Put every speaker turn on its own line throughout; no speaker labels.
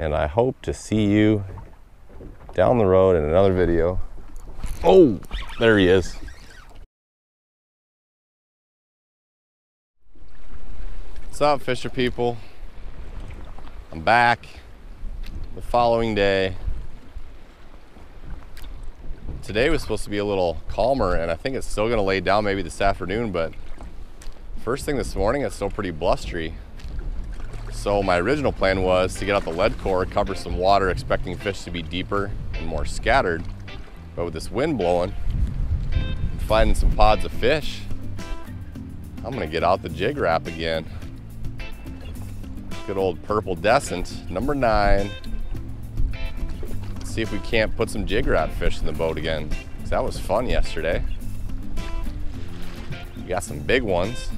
And I hope to see you down the road in another video. Oh, there he is. What's up, Fisher people? I'm back the following day. Today was supposed to be a little calmer, and I think it's still gonna lay down maybe this afternoon, but first thing this morning, it's still pretty blustery. So my original plan was to get out the lead core, cover some water, expecting fish to be deeper and more scattered. But with this wind blowing, finding some pods of fish, I'm gonna get out the Jig Rap again. Good old purple descent, number nine. See if we can't put some Jig Rap fish in the boat again. That was fun yesterday. We got some big ones.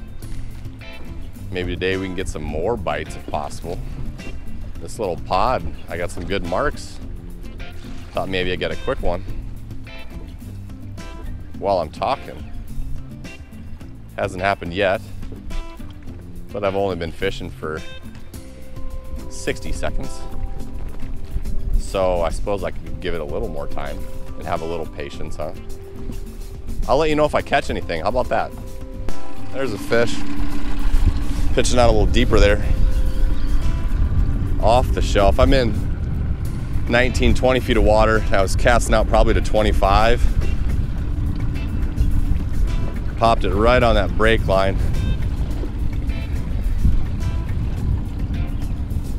Maybe today we can get some more bites if possible. This little pod, I got some good marks. Thought maybe I'd get a quick one while I'm talking. Hasn't happened yet, but I've only been fishing for 60 seconds. So I suppose I could give it a little more time and have a little patience, huh? I'll let you know if I catch anything. How about that? There's a fish. Pitching out a little deeper there. Off the shelf. I'm in 19, 20 feet of water. I was casting out probably to 25. Popped it right on that break line.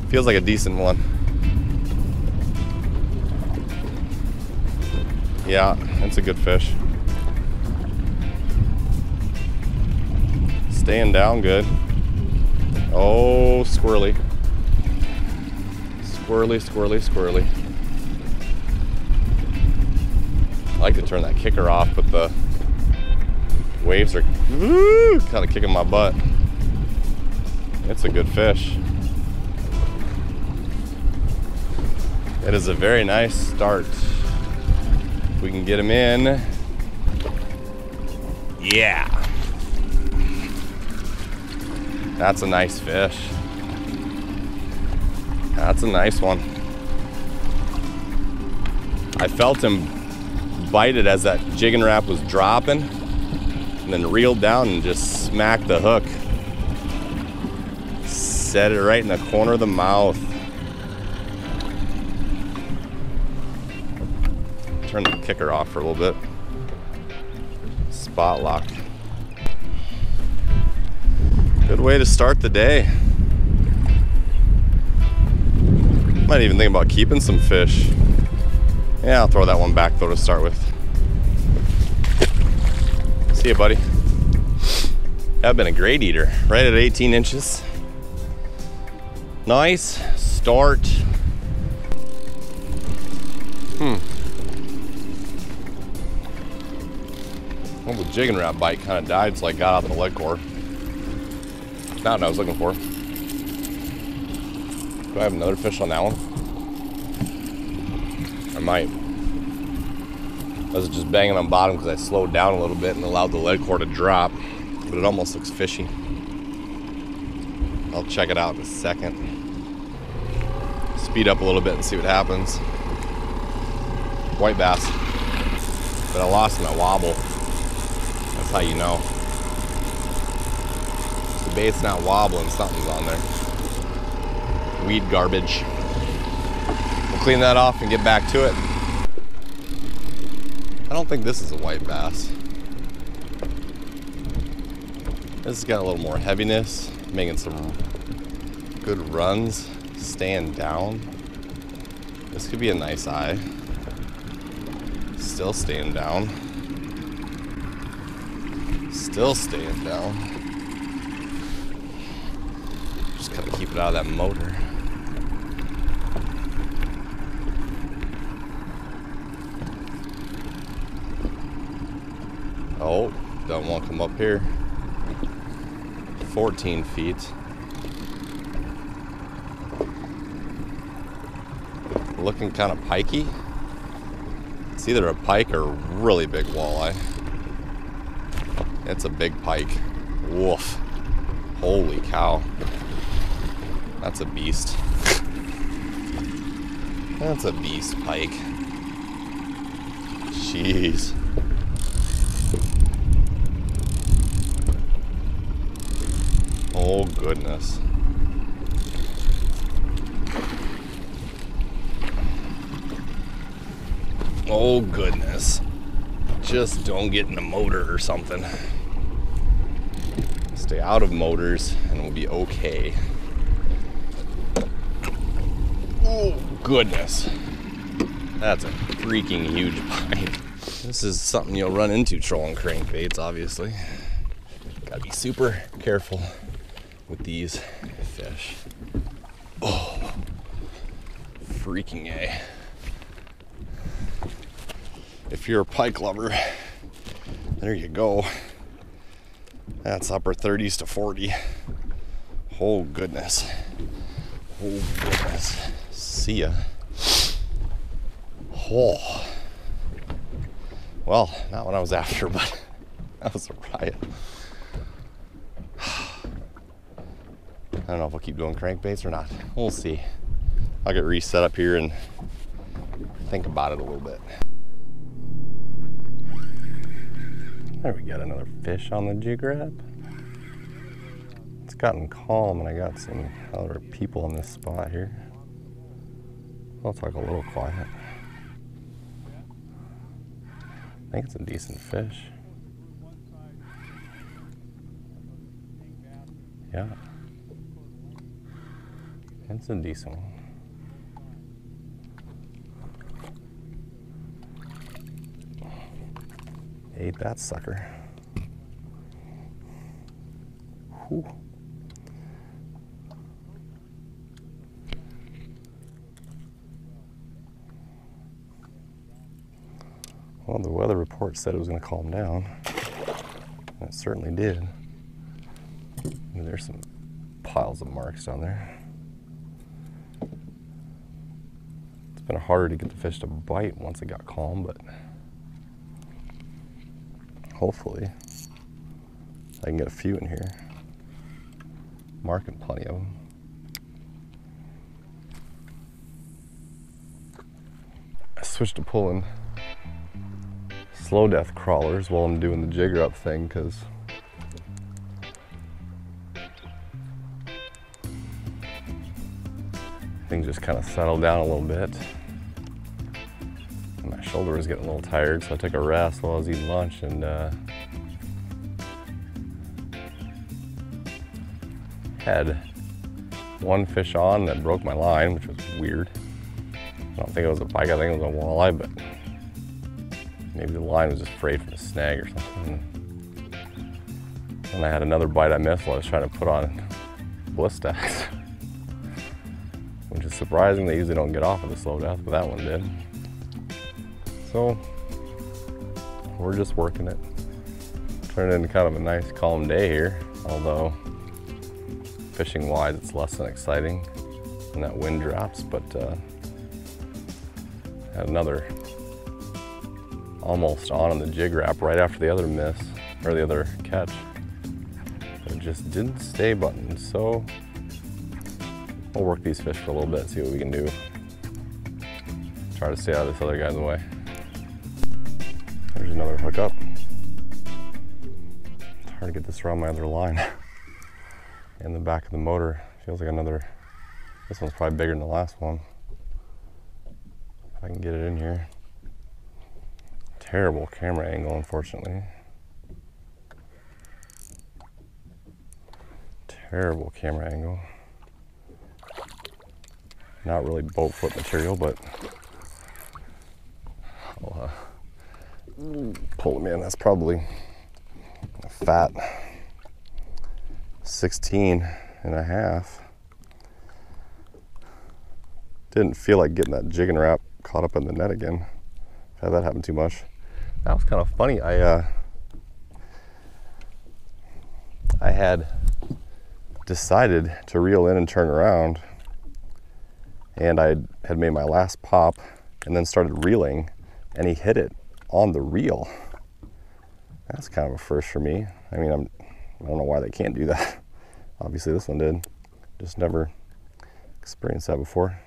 Feels like a decent one. Yeah, that's a good fish. Staying down good. Oh, squirrely. Squirrely, squirrely, squirrely. I like to turn that kicker off, but the waves are kind of kicking my butt. It's a good fish. It is a very nice start. If we can get him in. Yeah. That's a nice fish. That's a nice one. I felt him bite it as that jigging Rap was dropping and then reeled down and just smacked the hook. Set it right in the corner of the mouth. turn the kicker off for a little bit. Spot lock. Way to start the day. Might even think about keeping some fish. Yeah, I'll throw that one back though to start with. See you, buddy. I've been a great eater, right at 18 inches. Nice start. Hmm. Well, the jigging Rap bite kind of died, so I got out the lead core. Not what I was looking for. Do I have another fish on that one? I might. I was just banging on bottom because I slowed down a little bit and allowed the lead core to drop, but it almost looks fishy. I'll check it out in a second. Speed up a little bit and see what happens. White bass. But I lost my wobble That's how you know. The bait's not wobbling, something's on there. Weed garbage. We'll clean that off and get back to it. I don't think this is a white bass. This has got a little more heaviness, making some good runs, staying down. This could be a nice eye. Still staying down. Still staying down. Just gotta keep it out of that motor. Oh, don't want to come up here. 14 feet. Looking kind of pikey. It's either a pike or a really big walleye. It's a big pike. Woof. Holy cow. That's a beast. That's a beast pike. Jeez. Oh goodness. Oh goodness. Just don't get in a motor or something. Stay out of motors and we'll be okay. Oh goodness. That's a freaking huge bite. This is something you'll run into trolling crankbaits, obviously. Gotta be super careful with these fish. Oh, freaking A. If you're a pike lover, there you go. That's upper 30s to 40. Oh, goodness. Oh, goodness. See ya. Oh. Well, not what I was after, but that was a riot. I don't know if I'll keep doing crankbaits or not. We'll see. I'll get reset up here and think about it a little bit. There we got another fish on the Jig Rap. It's gotten calm and I got some other people in this spot here. I'll talk a little quiet. I think it's a decent fish. Yeah. It's a decent one. Ate that sucker. Whew. Well, the weather report said it was going to calm down. And it certainly did. And there's some piles of marks down there. It's been harder to get the fish to bite once it got calm, but hopefully I can get a few in here. Marking plenty of them. I switched to pulling slow death crawlers while I'm doing the jigger up thing because things just kind of settled down a little bit. My shoulder was getting a little tired, so I took a rest while I was eating lunch and uh, had one fish on that broke my line, which was weird. I don't think it was a pike, I think it was a walleye, but maybe the line was just frayed from a snag or something. And I had another bite I missed while I was trying to put on bliss. Which is surprising, they usually don't get off of the slow death, but that one did. So, we're just working it. Turned into kind of a nice calm day here, although fishing wise it's less than exciting when that wind drops, but uh, had another almost on in the Jig Rap right after the other miss, or the other catch. It just didn't stay buttoned, so we'll work these fish for a little bit, see what we can do. Try to stay out of this other guy's way. There's another hookup. It's hard to get this around my other line. in the back of the motor, feels like another, this one's probably bigger than the last one. If I can get it in here terrible camera angle, unfortunately. Terrible camera angle. Not really boat foot material, but I'll uh, pull them in. That's probably a fat 16 and a half. Didn't feel like getting that jigging Rap caught up in the net again. Had that happen too much. That was kind of funny. I uh, I had decided to reel in and turn around, and I had made my last pop, and then started reeling, and he hit it on the reel. That's kind of a first for me. I mean, I'm I don't know why they can't do that. Obviously, this one did. Just never experienced that before.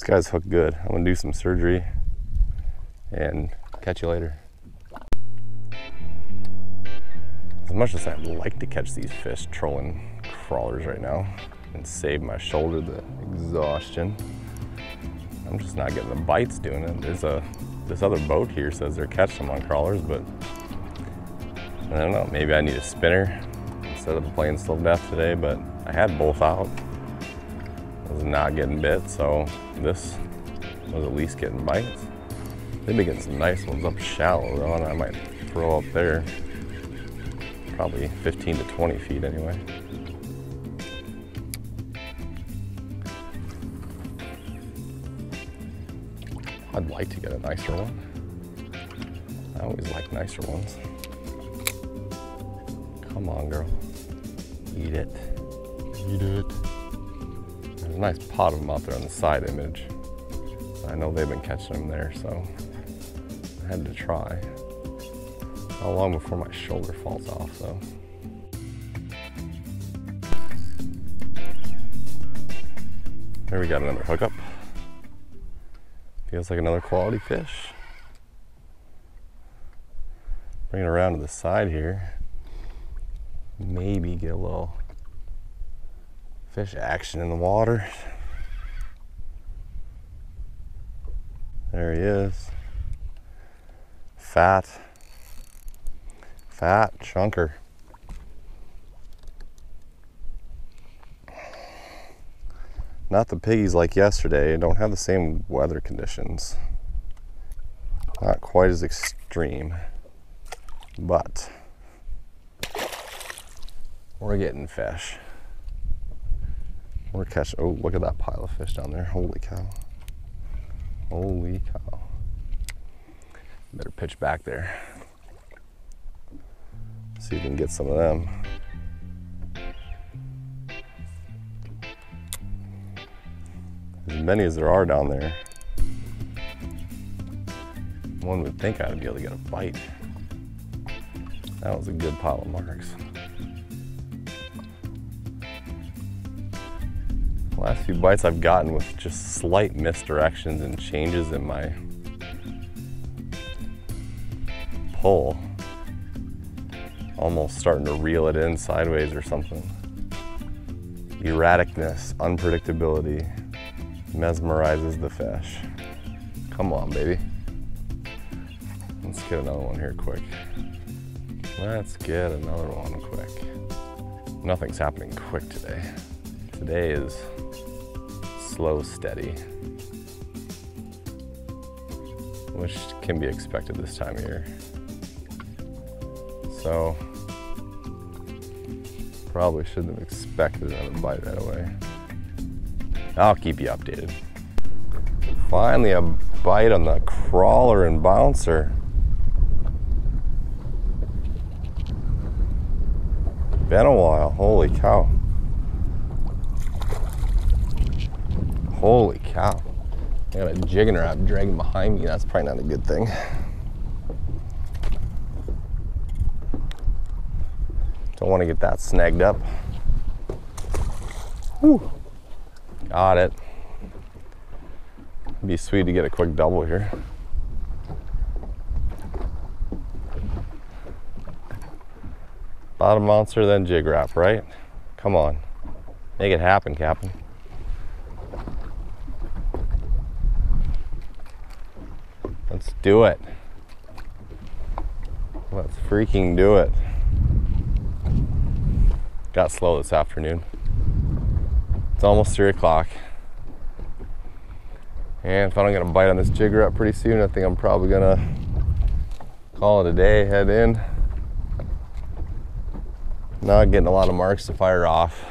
This guy's hooked good. I'm gonna do some surgery and catch you later. As much as I'd like to catch these fish trolling crawlers right now and save my shoulder the exhaustion, I'm just not getting the bites doing it. There's a this other boat here says they're catching them on crawlers, but I don't know. Maybe I need a spinner instead of playing slow death today. But I had both out. Was not getting bit, so this was at least getting bites. They've been getting some nice ones up shallow though, and I might throw up there. Probably 15 to 20 feet anyway. I'd like to get a nicer one. I always like nicer ones. Come on, girl. Eat it. Eat it. A nice pot of them out there on the side image. I know they've been catching them there, so I had to try. How long before my shoulder falls off, though? There we got another hookup. Feels like another quality fish. Bring it around to the side here. Maybe get a little fish action in the water. There he is. Fat. Fat chunker. Not the piggies like yesterday, don't have the same weather conditions. Not quite as extreme, but we're getting fish. We're catching, oh, look at that pile of fish down there. Holy cow. Holy cow. Better pitch back there. See if we can get some of them. as many as there are down there, one would think I'd be able to get a bite. That was a good pile of marks. Last few bites I've gotten with just slight misdirections and changes in my pull. Almost starting to reel it in sideways or something. Erraticness, unpredictability, mesmerizes the fish. Come on, baby. Let's get another one here quick. Let's get another one quick. Nothing's happening quick today. Today is slow, steady, which can be expected this time of year. So, probably shouldn't have expected another bite right away. I'll keep you updated. Finally a bite on the crawler and bouncer. Been a while, holy cow. Holy cow. I got a jigging Rap dragging behind me, that's probably not a good thing. Don't want to get that snagged up. Whew. Got it. Be sweet to get a quick double here. Bottom monster, then Jig Rap, right? Come on. Make it happen, Captain. Let's do it. Let's freaking do it. Got slow this afternoon. It's almost three o'clock. And if I don't get a bite on this jigger up pretty soon, I think I'm probably gonna call it a day, head in. Not getting a lot of marks to fire off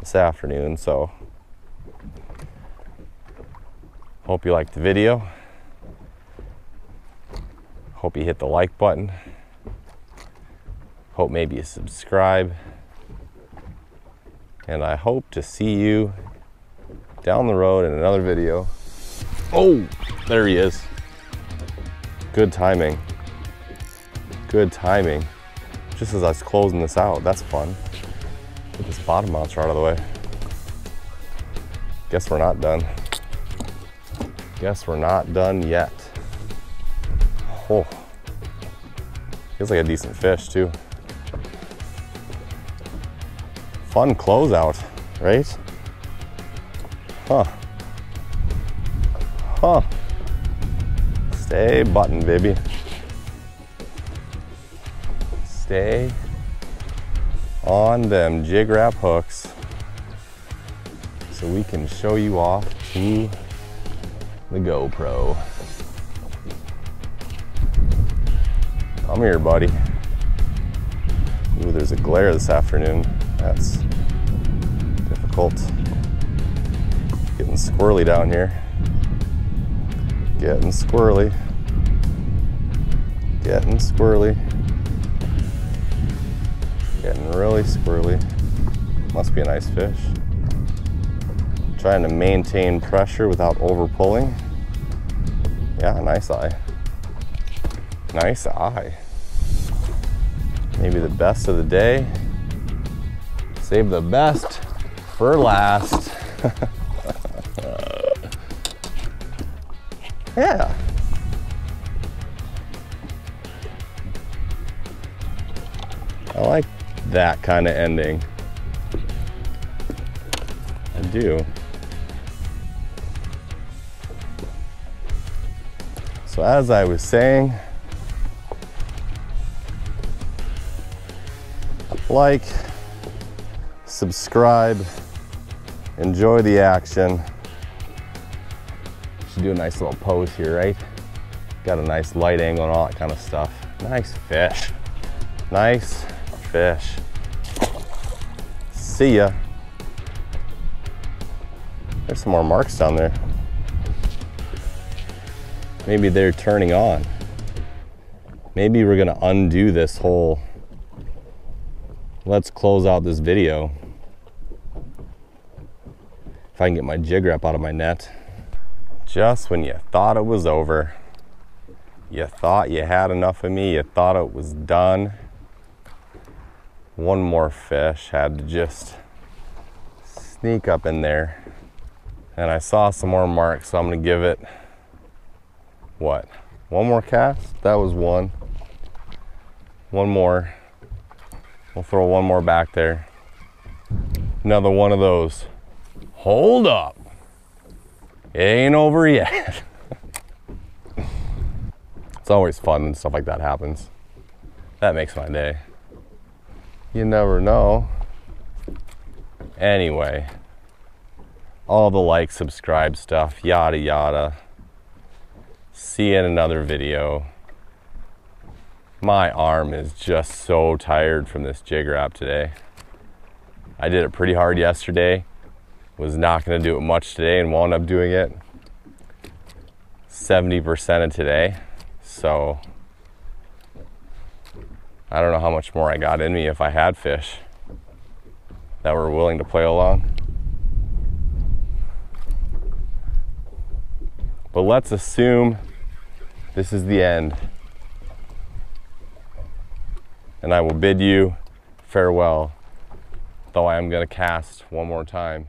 this afternoon, so hope you liked the video. Hope you hit the like button. Hope maybe you subscribe and I hope to see you down the road in another video. Oh, there he is. Good timing. Good timing. Just as I was closing this out, that's fun. Get this bottom monster out of the way. Guess we're not done. Guess we're not done yet. Oh, feels like a decent fish too. Fun closeout, right? Huh. Huh. Stay button, baby. Stay on them Jig Rap hooks so we can show you off to the GoPro. Come here, buddy. Ooh, there's a glare this afternoon. That's difficult. Getting squirrely down here. Getting squirrely. Getting squirrely. Getting really squirrely. Must be a nice fish. Trying to maintain pressure without over pulling. Yeah, nice eye. Nice eye. Maybe the best of the day. Save the best for last. yeah. I like that kind of ending. I do. So as I was saying, like, subscribe, enjoy the action. Should do a nice little pose here, right? Got a nice light angle and all that kind of stuff. Nice fish. Nice fish. See ya. There's some more marks down there. Maybe they're turning on. Maybe we're gonna undo this whole, let's close out this video. If I can get my Jig Rap out of my net. Just when you thought it was over, you thought you had enough of me, you thought it was done, one more fish had to just sneak up in there. And I saw some more marks, so I'm gonna give it what? One more cast? That was one. One more. We'll throw one more back there. Another one of those. Hold up. It ain't over yet. it's always fun when stuff like that happens. That makes my day. You never know. Anyway, all the like, subscribe stuff, yada yada. See you in another video. My arm is just so tired from this Jig Rap today. I did it pretty hard yesterday. Was not gonna do it much today and wound up doing it 70% of today. So I don't know how much more I got in me if I had fish that were willing to play along. But let's assume this is the end. And I will bid you farewell, though I am going to cast one more time.